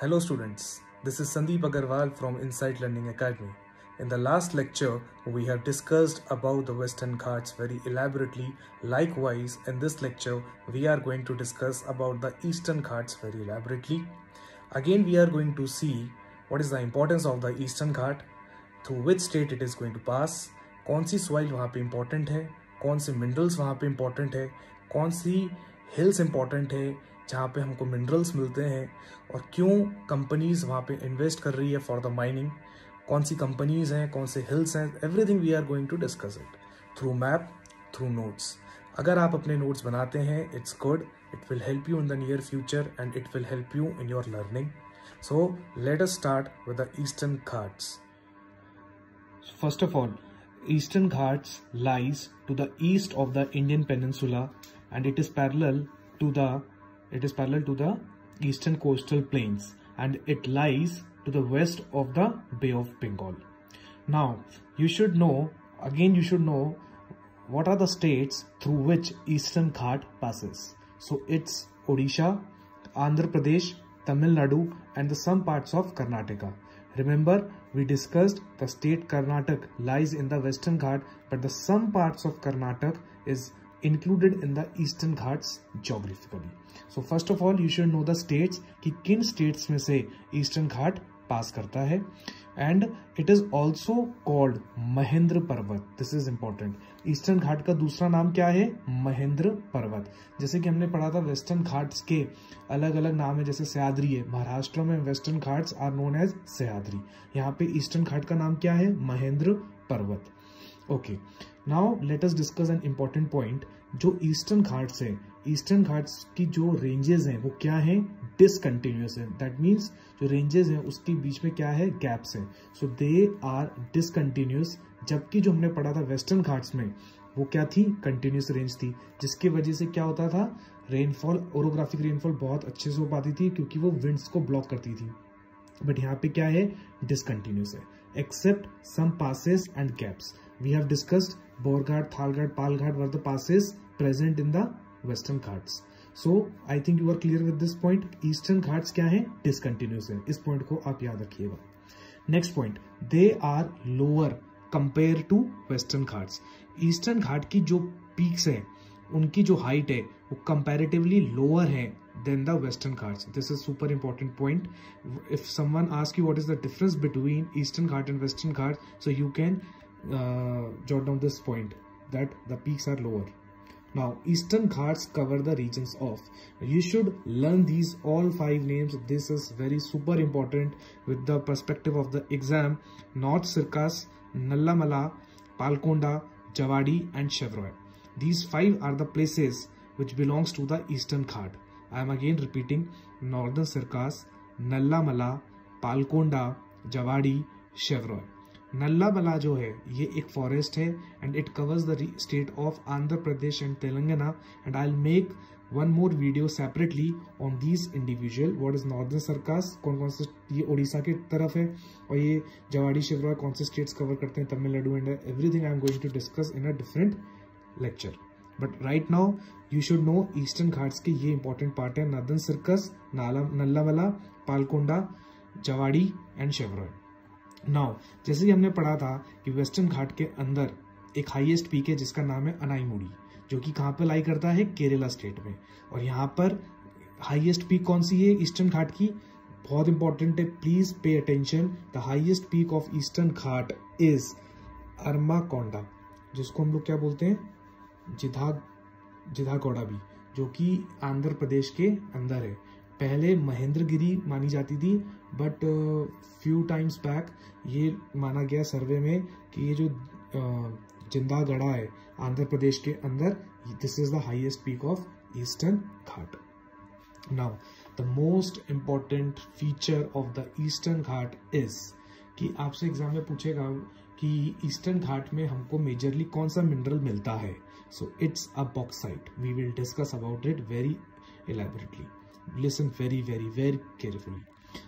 Hello students, this is Sandeep Agarwal from Insight Learning Academy. In the last lecture, we have discussed about the Western Ghats very elaborately. Likewise, in this lecture, we are going to discuss about the Eastern Ghats very elaborately. Again, we are going to see what is the importance of the Eastern Ghat, through which state it is going to pass, कौन सी soil वहाँ पे important है कौन से minerals वहाँ पे important है कौन सी हिल्स इम्पोर्टेंट है जहाँ पे हमको मिनरल्स मिलते हैं और क्यों कंपनीज़ वहाँ पे इन्वेस्ट कर रही है फॉर द माइनिंग कौन सी कंपनीज़ हैं, कौन से हिल्स हैं? Everything we are going to discuss it through map through notes अगर आप अपने नोट्स बनाते हैं it's good it will help you in the near future and it will help you in your learning so let us start with the Eastern Ghats first of all Eastern Ghats lies to the east of the Indian peninsula and it is parallel to the it is parallel to the eastern coastal plains and it lies to the west of the Bay of Bengal. Now, you should know, again you should know what are the states through which Eastern Ghat passes. So it's Odisha, Andhra Pradesh, Tamil Nadu and the some parts of Karnataka. Remember, we discussed the state Karnataka lies in the Western Ghat, but the some parts of Karnataka is included in the Eastern Ghats geographically. So first of all, you should know the states कि किन states में से Eastern Ghat pass करता है। And it is also called Mahendra Parvat this is important Eastern Ghat का दूसरा नाम क्या है? महेंद्र पर्वत जैसे कि हमने पढ़ा था वेस्टर्न घाट्स के अलग अलग नाम है जैसे सयाद्री है। महाराष्ट्र में Western Ghats are known as Sahyadri यहाँ पे ईस्टर्न घाट का नाम क्या है? Mahendra Parvat okay now let us discuss an important point जो ईस्टर्न घाट्स है ईस्टर्न घाट्स की जो रेंजेस हैं, वो क्या है? डिसकंटिन्यूस है। दैट मीन्स जो रेंजेस हैं, उसके बीच में क्या है? गैप्स हैं। सो दे आर डिसकंटिन्यूस जबकि जो हमने पढ़ा था वेस्टर्न घाट्स में, वो क्या थी? कंटिन्यूस रेंज थी, जिसकी वजह से क्या होता था? रेनफॉल ओरोग्राफिक रेनफॉल बहुत अच्छे से हो पाती थी, क्योंकि वो विंड्स को ब्लॉक करती थी। बट यहाँ पे क्या है? डिसकंटिन्यूस है। Except some passes and gaps we have discussed Bhorghat Thalghat Palghat were the passes present in the Western Ghats so I think you are clear with this point Eastern Ghats क्या है? Discontinuous है। इस point को आप याद रखिएगा। Next point they are lower compared to Western Ghats Eastern Ghat की जो पीक्स है, उनकी जो हाइट है, वो कंपेरेटिवली लोअर है then the Western Ghats this is super important point if someone ask you what is the difference between Eastern Ghat and Western Ghat so you can jot down this point that the peaks are lower. Now eastern ghats cover the regions of. You should learn these all five names. This is very super important with the perspective of the exam. North sirkas nallamala palkonda javadi and chevroy these five are the places which belongs to the eastern ghat. I am again repeating. Northern sirkas nallamala palkonda javadi chevroy बला जो है, ये एक forest है and it covers the state of Andhra Pradesh and Telangana and I make one more video separately on these individual what is Northern Circars कौन कौन से, ये उड़ीसा की तरफ़ है, और ये जवाड़ी शिवराय कौन से स्टेट्स कवर करते हैं Tamil Nadu and everything I am going to discuss in a different lecture but right now you should know eastern Ghats के ये इंपॉर्टेंट पार्ट है नर्दन सर्कस नाला नल्लावला पालकोंडा जवाड़ी एंड शेवरॉय नाउ जैसे कि हमने पढ़ा था कि वेस्टर्न घाट के अंदर एक हाईएस्ट पीक है जिसका नाम है अनाईमुड़ी जो कि कहाँ पर लाई करता है? केरला स्टेट में। और यहाँ पर हाईएस्ट पीक कौन सी है? ईस्टर्न घाट की। बहुत इंपॉर्टेंट है। Please pay attention the highest peak of Eastern Ghat is Arma Konda जिसको हम लोग क्या बोलते हैं? जिधा, जिधागौड़ा भी, जो कि आंध्र प्रदेश के अंदर है। पहले महेंद्रगिरी मानी जाती थी बट फ्यू टाइम्स बैक ये माना गया सर्वे में कि ये जो ज़िंदा गढ़ा है आंध्र प्रदेश के अंदर this is the highest peak of Eastern Ghat. Now the most important feature of the Eastern Ghat is कि आपसे एग्ज़ाम में पूछेगा कि ईस्टर्न घाट में हमको मेजरली कौन सा मिनरल मिलता है। So it's a bauxite we will discuss about it very elaborately. Listen very very very carefully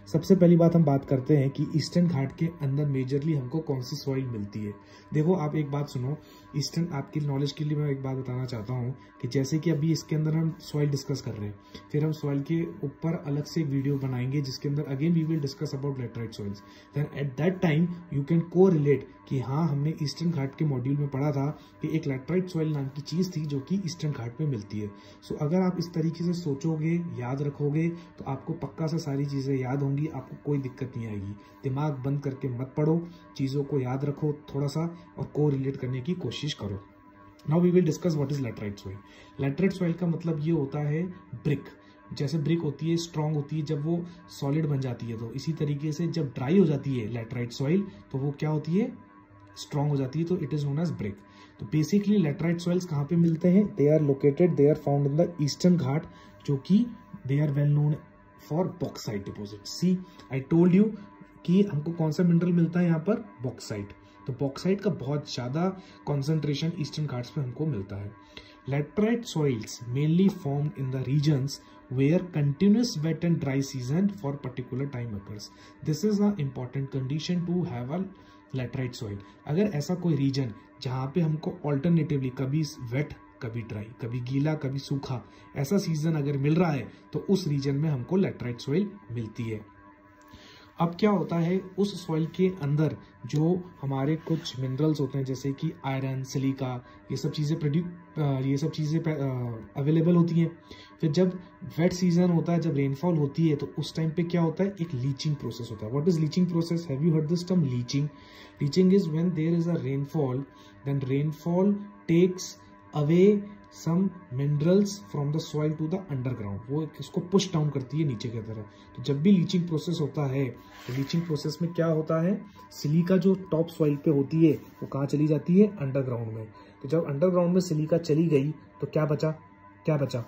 सबसे पहली बात हम बात करते हैं कि ईस्टर्न घाट के अंदर मेजरली हमको कौन सी सॉइल मिलती है। देखो, आप एक बात सुनो। ईस्टर्न, आपकी नॉलेज के लिए मैं एक बात बताना चाहता हूँ। कि जैसे कि अभी इसके अंदर हम सॉइल डिस्कस कर रहे हैं। फिर हम सॉइल के ऊपर अलग से वीडियो बनाएँगे जिसके अंदर again we will discuss about laterite soils then at that time you can को रिलेट कि हाँ हमने ईस्टर्न घाट के मॉड्यूल में पढ़ा था कि एक लेटराइट सॉइल नाम की चीज़ थी जो कि ईस्टर्न घाट में मिलती है। सो so, अगर आप इस तरीके से सोचोगे याद रखोगे तो आपको पक्का से सारी चीज़ें याद होंगी आपको कोई दिक्कत नहीं आएगी। दिमाग बंद करके मत पढ़ो चीज़ों को याद रखो थोड़ा सा और को रिलेट करने की कोशिश करो। Now we will discuss what is laterite soil laterite soil का मतलब ये होता है ब्रिक जैसे ब्रिक होती है स्ट्रांग होती है, जब वो सॉलिड बन जाती है तो इसी तरीके से जब ड्राई हो जाती है लेटराइट सॉइल तो वो क्या होती है? स्ट्रांग हो जाती है तो it is known as brick तो बेसिकली लेटराइट सॉइल्स कहाँ पे मिलते हैं? They are located they are found in the Eastern Ghat, जो कि they are well known for bauxite deposit see I told you कि हमको कौन सा मिनरल मिलता है यहाँ पर? बॉक्साइट तो बॉक्साइट का बहुत ज़्यादा कॉन्सेंट्रेशन ईस्टर्न घाट्स में हमको मिलता है। Laterite soils mainly form in the regions where continuous wet and dry season for particular time occurs. This is an important condition to have a laterite soil. अगर ऐसा कोई रीजन जहाँ पे हमको ऑल्टरनेटिवली कभी वेट कभी ड्राई कभी गीला, कभी सूखा ऐसा सीज़न अगर मिल रहा है तो उस रीजन में हमको लेटराइट सॉइल मिलती है। अब क्या होता है, उस सॉइल के अंदर जो हमारे कुछ मिनरल्स होते हैं, जैसे कि आयरन सिलिका ये सब चीज़ें प्रोड्यू ये सब चीज़ें अवेलेबल होती हैं। फिर जब वेट सीज़न होता है, जब रेनफॉल होती है तो उस टाइम पे क्या होता है, एक लीचिंग प्रोसेस होता है। What is leaching process have you heard this term leaching leaching is when there is a rainfall then rainfall takes away some minerals from the soil to the underground वो इसको push down करती है नीचे की तरफ़। तो जब भी लीचिंग प्रोसेस होता है तो लीचिंग प्रोसेस में क्या होता है? सिलिका जो टॉप सॉइल पे होती है, वो कहाँ चली जाती है? अंडरग्राउंड में। तो जब अंडरग्राउंड में सिलिका चली गई तो क्या बचा? क्या बचा?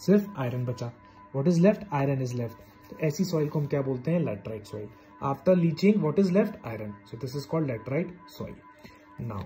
सिर्फ़ आयरन बचा। What is left iron is left तो ऐसी सॉइल को हम क्या बोलते हैं? Laterite soil after leaching what is left iron so this is called laterite soil now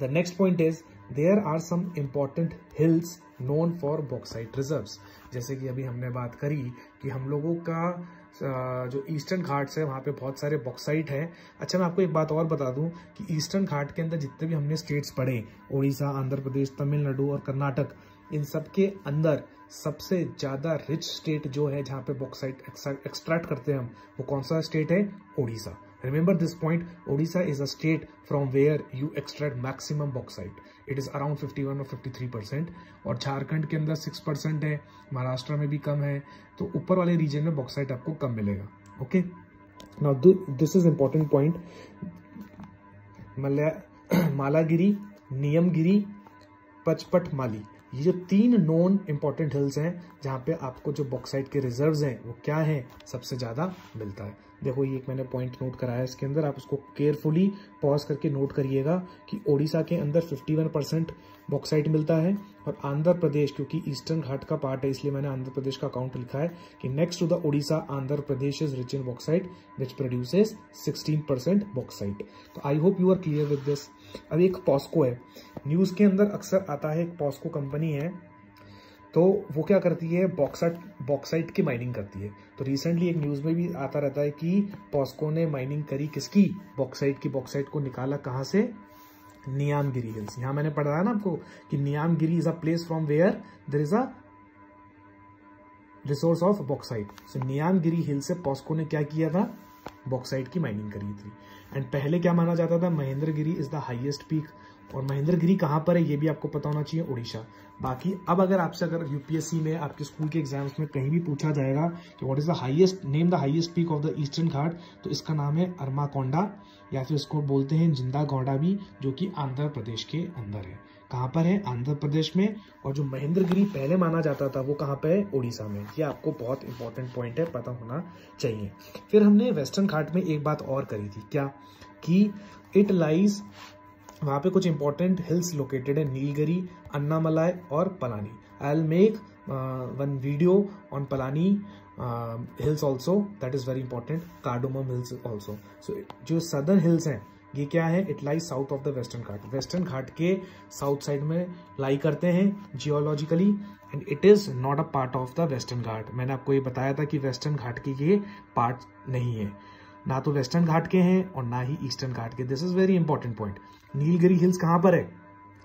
the next point is there are some important hills known for bauxite reserves जैसे कि अभी हमने बात करी कि हम लोगों का जो ईस्टर्न घाट्स है, वहाँ पे बहुत सारे बॉक्साइट हैं। अच्छा मैं आपको एक बात और बता दूँ कि ईस्टर्न घाट के अंदर जितने भी हमने स्टेट्स पढ़े उड़ीसा आंध्र प्रदेश, तमिलनाडु और कर्नाटक, इन सब के अंदर सबसे ज़्यादा रिच स्टेट जो है जहाँ पे बॉक्साइट एक्सट्रैक्ट करते हैं हम, वो कौन सा स्टेट है? Orissa Remember this point Odisha is a state from where you extract maximum bauxite. It is around 51 or 53 percent और झारखंड के अंदर 6 परसेंट है, महाराष्ट्र में भी कम है तो ऊपर वाले रीजन में बॉक्साइट आपको कम मिलेगा okay now this is important point Malagiri, Niyamgiri, Panchpatmali, ये जो तीन नॉन इंपॉर्टेंट हिल्स हैं, जहाँ पे आपको जो बॉक्साइट के रिजर्व्स हैं, वो क्या है? सबसे ज़्यादा मिलता है। देखो, ये एक मैंने पॉइंट नोट कराया इसके अंदर, आप उसको केयरफुली पॉज करके नोट करिएगा कि ओडिशा के अंदर 51 परसेंट बॉक्साइट मिलता है और आंध्र प्रदेश, क्योंकि ईस्टर्न घाट का पार्ट है, इसलिए मैंने आंध्र प्रदेश का अकाउंट लिखा है कि next to the Odisha, Andhra Pradesh is rich in bauxite which produces 16 percent bauxite तो I hope you are clear with this अब एक पॉस्को है। न्यूज़ के अंदर अक्सर आता है, एक पॉस्को कंपनी है तो वो क्या करती है बॉक्साइट बॉक्साइट की माइनिंग करती है। तो रिसेंटली एक न्यूज़ में भी आता रहता है कि पॉस्को ने माइनिंग करी किसकी? बॉक्साइट की बॉक्साइट को निकाला कहाँ से? नियामगिरी हिल्स यहाँ मैंने पढ़ा है ना आपको कि Niyamgiri is a place from where there is a resource of bauxite so Niyamgiri hill से पॉस्को ने क्या किया था? बॉक्साइट की माइनिंग करी थी। एंड पहले क्या माना जाता था? Mahendragiri is the highest peak और महेंद्र गिरी कहाँ पर है, ये भी आपको पता होना चाहिए उड़ीसा बाकी अब अगर आपसे अगर यूपीएससी में, आपके स्कूल के एग्ज़ाम्स में कहीं भी पूछा जाएगा कि what is the highest name the highest peak of the Eastern Ghat तो इसका नाम है अरमाकोंडा या फिर इसको बोलते हैं ज़िंदा गौडा भी, जो कि आंध्र प्रदेश के अंदर है। कहाँ पर है? आंध्र प्रदेश में, और जो महेंद्रगिरी पहले माना जाता था, वो कहाँ पर है? उड़ीसा में। ये आपको बहुत इंपॉर्टेंट पॉइंट है, पता होना चाहिए। फिर हमने वेस्टर्न घाट में एक बात और करी थी, क्या? कि इट लाइज वहाँ पे कुछ इंपॉर्टेंट हिल्स लोकेटेड है, नीलगिरी, अन्नामलाई और Palani. I'll make one video on Palani hills also that is very important cardamom hills also so जो सदर्न हिल्स हैं, ये क्या है? It lie south of the Western Ghat. Western Ghat के south side में lie करते हैं geologically and it is not a part of the Western Ghat. मैंने आपको ये बताया था कि वेस्टर्न घाट के ये पार्ट नहीं है। ना तो वेस्टर्न घाट के हैं और ना ही ईस्टर्न घाट के। This is very important point Nilgiri hills कहाँ पर है?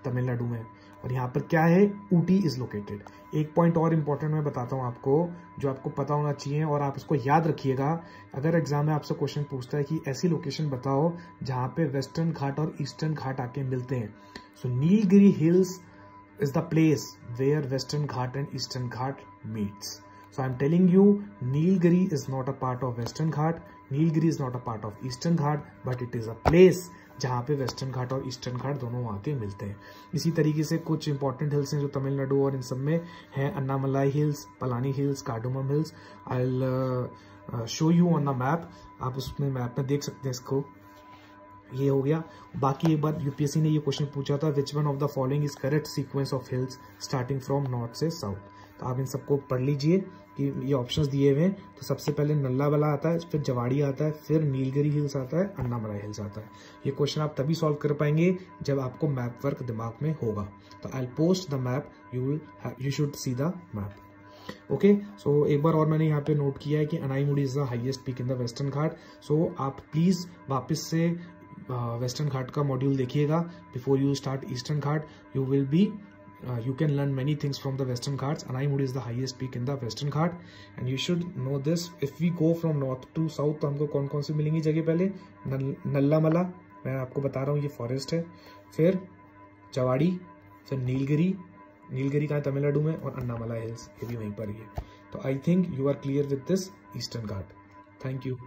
तमिलनाडु में। और यहाँ पर क्या है? ऊटी इज़ लोकेटेड एक पॉइंट और इम्पोर्टेंट मैं बताता हूँ आपको जो आपको पता होना चाहिए और आप इसको याद रखिएगा। अगर एग्ज़ाम में आपसे क्वेश्चन पूछता है कि ऐसी लोकेशन बताओ जहाँ पे वेस्टर्न घाट और ईस्टर्न घाट आके मिलते हैं। So Nilgiri hills is the place where Western Ghat and Eastern Ghat meets So I'm telling you, Nilgiri is not a part of Western Ghat. Nilgiri is not a part of Eastern Ghat but it is a place जहाँ पे western घाट और eastern घाट दोनों वहाँ के मिलते हैं। इसी तरीके से कुछ इंपॉर्टेंट हिल्स हैं जो तमिलनाडु और इन सब में हैं। Annamalai hills Palani hills cardamom hills I show you on the map आप उसमें मैप में देख सकते हैं इसको। ये हो गया। बाकी एक बार यूपीएससी ने ये क्वेश्चन पूछा था which one of the following is correct sequence of hills starting from north से साउथ तो आप इन सबको पढ़ लीजिए कि ये ऑप्शंस दिए हुए हैं। तो सबसे पहले नल्ला वाला आता है, फिर जवाड़ी आता है, फिर नीलगिरी हिल्स आता है, अन्नामलाई हिल्स आता है। ये क्वेश्चन आप तभी सॉल्व कर पाएँगे जब आपको मैप वर्क दिमाग में होगा। तो I post the map you you should see the map okay so एक बार और मैंने यहाँ पे नोट किया है कि Anamudi is the highest peak in the Western Ghat. So आप प्लीज़ वापस से वेस्टर्न घाट का मॉड्यूल देखिएगा before you start Eastern Ghat. You will be uh, you can learn many things from the western ghats anaimudi is the highest peak in the western ghat and you should know this if we go from north to south तो हमको कौन कौन सी मिलेंगी जगह पहले नल, नल्ला मला मैं आपको बता रहा हूँ ये फॉरेस्ट है फिर जवाड़ी फिर नीलगिरी नीलगिरी कहाँ तमिलनाडु में और अन्नामला हिल्स ये भी वहीं पर ही है तो I think you are clear with this Eastern Ghat thank you